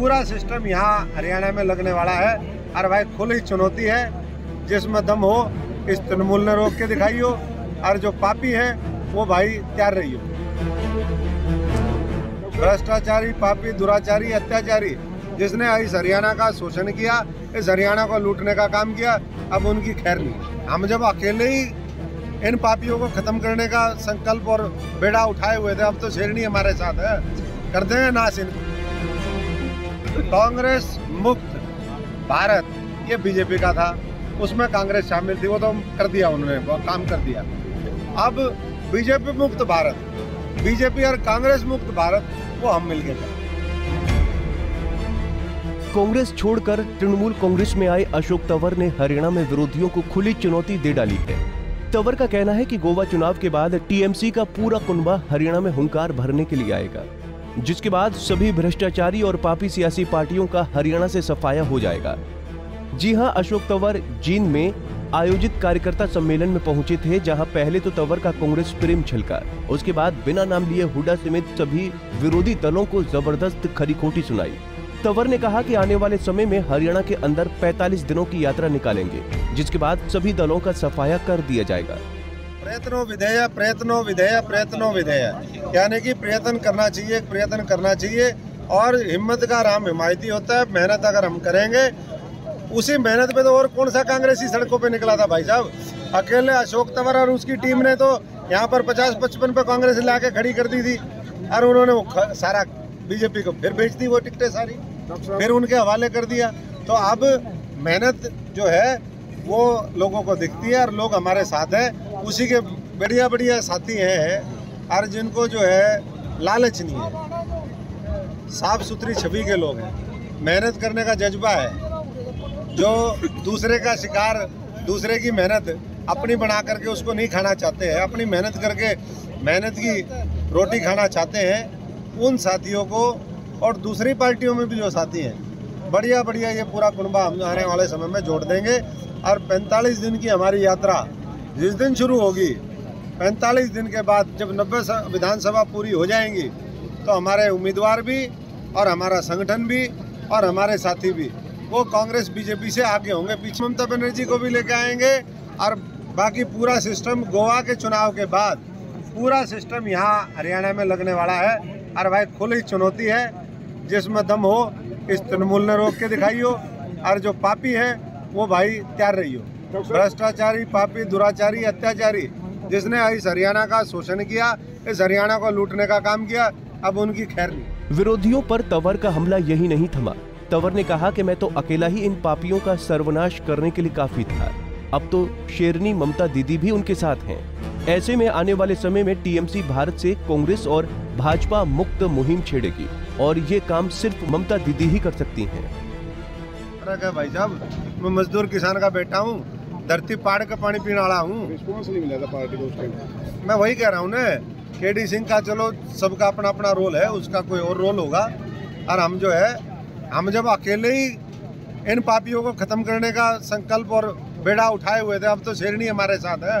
पूरा सिस्टम यहाँ हरियाणा में लगने वाला है। और भाई खुली चुनौती है, जिसमें दम हो, इस तृणमूल ने रोक के दिखाई हो, और जो पापी है, वो भाई तैयार रही हो। भ्रष्टाचारी, पापी, दुराचारी, अत्याचारी, जिसने इस हरियाणा का शोषण किया, इस हरियाणा को लूटने का काम किया, अब उनकी खैर नहीं। हम जब अकेले ही इन पापियों को खत्म करने का संकल्प और बेड़ा उठाए हुए थे, अब तो शेरनी हमारे साथ है। करते हैं नाश इनको। कांग्रेस मुक्त भारत, ये बीजेपी का था। उसमें कांग्रेस शामिल थी, वो तो कर दिया उन्होंने काम कर दिया। अब बीजेपी मुक्त भारत, बीजेपी और कांग्रेस मुक्त भारत, वो हम मिलके करें कांग्रेस छोड़कर तृणमूल कांग्रेस में आए अशोक तंवर ने हरियाणा में विरोधियों को खुली चुनौती दे डाली है। तंवर का कहना है कि गोवा चुनाव के बाद टीएमसी का पूरा कुनबा हरियाणा में हुंकार भरने के लिए आएगा। जिसके बाद सभी भ्रष्टाचारी और पापी सियासी पार्टियों का हरियाणा से सफाया हो जाएगा। जी हाँ, अशोक तंवर जींद में आयोजित कार्यकर्ता सम्मेलन में पहुँचे थे, जहाँ पहले तो तंवर का कांग्रेस प्रेम छलका उसके बाद बिना नाम लिए हुडा समेत सभी विरोधी दलों को ज़बरदस्त खरी खोटी सुनाई। तंवर ने कहा कि आने वाले समय में हरियाणा के अंदर 45 दिनों की यात्रा निकालेंगे, जिसके बाद सभी दलों का सफाया कर दिया जाएगा। प्रयत्नो विधेय प्रयत्नो विधेय प्रयत्नो विधेय। यानी कि प्रयत्न करना चाहिए प्रयत्न करना चाहिए। और हिम्मत का राम हिमायती होता है मेहनत अगर हम करेंगे उसी मेहनत पे तो और कौन सा कांग्रेसी सड़कों पे निकला था भाई साहब? अकेले अशोक तंवर और उसकी टीम ने तो यहाँ पर पचास पचपन पे कांग्रेस ला के खड़ी कर दी थी। और उन्होंने वो सारा बीजेपी को फिर बेच दी वो टिकटें सारी। फिर उनके हवाले कर दिया। तो अब मेहनत जो है वो लोगों को दिखती है और लोग हमारे साथ हैं। उसी के बढ़िया बढ़िया साथी हैं और जिनको जो है, लालच नहीं है। साफ़ सुथरी छवि के लोग हैं। मेहनत करने का जज्बा है। जो दूसरे का शिकार, दूसरे की मेहनत अपनी बना करके उसको नहीं खाना चाहते हैं, अपनी मेहनत करके मेहनत की रोटी खाना चाहते हैं, उन साथियों को और दूसरी पार्टियों में भी जो साथी हैं बढ़िया बढ़िया ये पूरा कुनबा हम आने वाले समय में जोड़ देंगे। और 45 दिन की हमारी यात्रा जिस दिन शुरू होगी 45 दिन के बाद जब 90 स- विधानसभा पूरी हो जाएँगी तो हमारे उम्मीदवार भी और हमारा संगठन भी और हमारे साथी भी, वो कांग्रेस, बीजेपी से आगे होंगे। पीछे ममता बनर्जी को भी लेके आएँगे और बाकी पूरा सिस्टम गोवा के चुनाव के बाद पूरा सिस्टम यहाँ हरियाणा में लगने वाला है। और भाई खुली चुनौती है, जिसमें दम हो इस तृणमूल ने रोक के दिखाई हो, और जो पापी है, वो भाई तैयार रही हो। भ्रष्टाचारी, पापी, दुराचारी, अत्याचारी, जिसने इस हरियाणा का शोषण किया, इस हरियाणा को लूटने का काम किया, अब उनकी खैर नहीं। विरोधियों पर तंवर का हमला यही नहीं थमा। तंवर ने कहा कि मैं तो अकेला ही इन पापियों का सर्वनाश करने के लिए काफ़ी था। अब तो शेरनी, ममता दीदी भी उनके साथ हैं। ऐसे में आने वाले समय में टीएमसी भारत से कांग्रेस और भाजपा मुक्त मुहिम छेड़ेगी। और ये काम सिर्फ़ ममता दीदी ही कर सकती हैं। है भाई साहब मैं मजदूर किसान का बेटा हूँ धरती पाड़ का पानी पीने वाला हूँ। रिस्पॉन्स नहीं मिला था पार्टी को उस टाइम मैं वही कह रहा हूँ ना के डी सिंह का चलो सबका अपना अपना रोल है उसका कोई और रोल होगा। और हम जो है हम जब अकेले ही इन पापियों को खत्म करने का संकल्प और बेड़ा उठाए हुए थे अब तो शेरनी हमारे साथ है।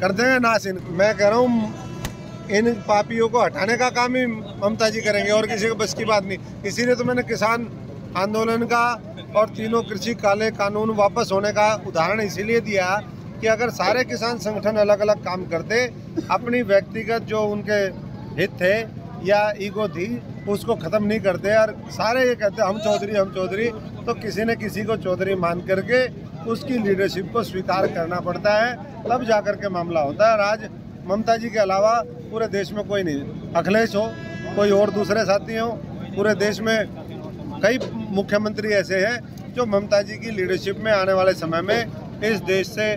कर देंगे नाश इन मैं कह रहा हूँ इन पापियों को हटाने का काम ही ममता जी करेंगे, और किसी को बस की बात नहीं। इसीलिए तो मैंने किसान आंदोलन का और तीनों कृषि काले कानून वापस होने का उदाहरण इसीलिए दिया कि अगर सारे किसान संगठन अलग अलग काम करते, अपनी व्यक्तिगत जो उनके हित थे या ईगो थी, उसको खत्म नहीं करते, और सारे ये कहते हम चौधरी हम चौधरी। तो किसी ने किसी को चौधरी मान करके उसकी लीडरशिप को स्वीकार करना पड़ता है, तब जाकर के मामला होता है। और आज ममता जी के अलावा पूरे देश में कोई नहीं। अखिलेश हो, कोई और दूसरे साथी हो, पूरे देश में कई मुख्यमंत्री ऐसे हैं जो ममता जी की लीडरशिप में आने वाले समय में इस देश से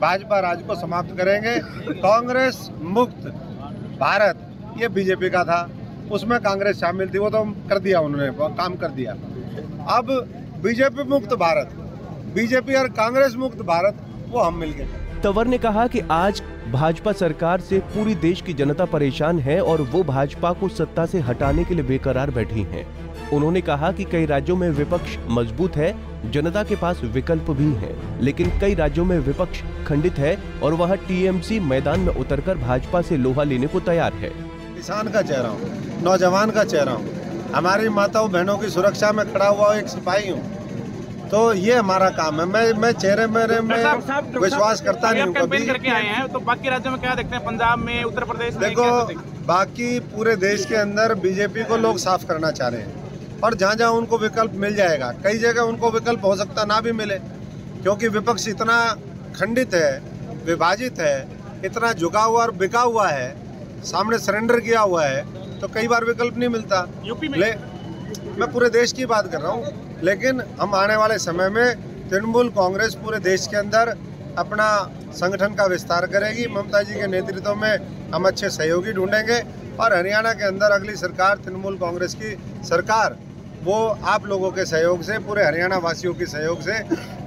भाजपा राज को समाप्त करेंगे। कांग्रेस मुक्त भारत, ये बीजेपी का था। उसमें कांग्रेस शामिल थी, वो तो कर दिया उन्होंने काम कर दिया। अब बीजेपी मुक्त भारत, बीजेपी और कांग्रेस मुक्त भारत, वो हम मिलके करें तंवर ने कहा कि आज भाजपा सरकार से पूरी देश की जनता परेशान है और वो भाजपा को सत्ता से हटाने के लिए बेकरार बैठी हैं। उन्होंने कहा कि कई राज्यों में विपक्ष मज़बूत है, जनता के पास विकल्प भी है, लेकिन कई राज्यों में विपक्ष खंडित है और वहाँ टीएमसी मैदान में उतरकर भाजपा से लोहा लेने को तैयार है। किसान का चेहरा हूँ, नौजवान का चेहरा हूँ। हमारी माताओं बहनों की सुरक्षा में खड़ा हुआ एक सिपाही हूँ। तो ये हमारा काम है। मैं मैं चेहरे मेरे में विश्वास करता नहीं हूँ कभी। करके आए हैं तो बाकी राज्यों में क्या देखते हैं? पंजाब में उत्तर प्रदेश में देखो? बाकी पूरे देश के अंदर बीजेपी को लोग साफ़ करना चाह रहे हैं। और जहाँ जहाँ उनको विकल्प मिल जाएगा कई जगह उनको विकल्प हो सकता ना भी मिले। क्योंकि विपक्ष इतना खंडित है विभाजित है इतना झुका हुआ और बिका हुआ है सामने सरेंडर किया हुआ है तो कई बार विकल्प नहीं मिलता। यूपी में? ले मैं पूरे देश की बात कर रहा हूँ। लेकिन हम आने वाले समय में तृणमूल कांग्रेस पूरे देश के अंदर अपना संगठन का विस्तार करेगी। ममता जी के नेतृत्व में हम अच्छे सहयोगी ढूंढेंगे और हरियाणा के अंदर अगली सरकार तृणमूल कांग्रेस की सरकार, वो आप लोगों के सहयोग से, पूरे हरियाणा वासियों के सहयोग से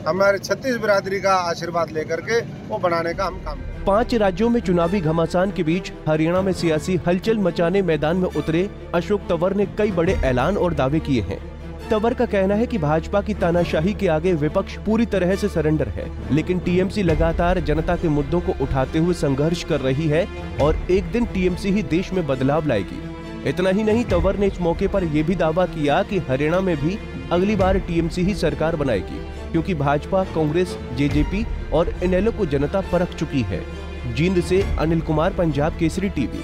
हमारे छत्तीस बिरादरी का आशीर्वाद लेकर के वो बनाने का हम काम पाँच राज्यों में चुनावी घमासान के बीच हरियाणा में सियासी हलचल मचाने मैदान में उतरे अशोक तंवर ने कई बड़े ऐलान और दावे किए हैं। तंवर का कहना है कि भाजपा की तानाशाही के आगे विपक्ष पूरी तरह से सरेंडर है, लेकिन टीएमसी लगातार जनता के मुद्दों को उठाते हुए संघर्ष कर रही है और एक दिन टीएमसी ही देश में बदलाव लाएगी। इतना ही नहीं, तंवर ने इस मौके पर यह भी दावा किया कि हरियाणा में भी अगली बार टीएमसी ही सरकार बनाएगी, क्योंकि भाजपा, कांग्रेस, जेजेपी और इनेलो को जनता परख चुकी है। जींद से अनिल कुमार, पंजाब केसरी टीवी।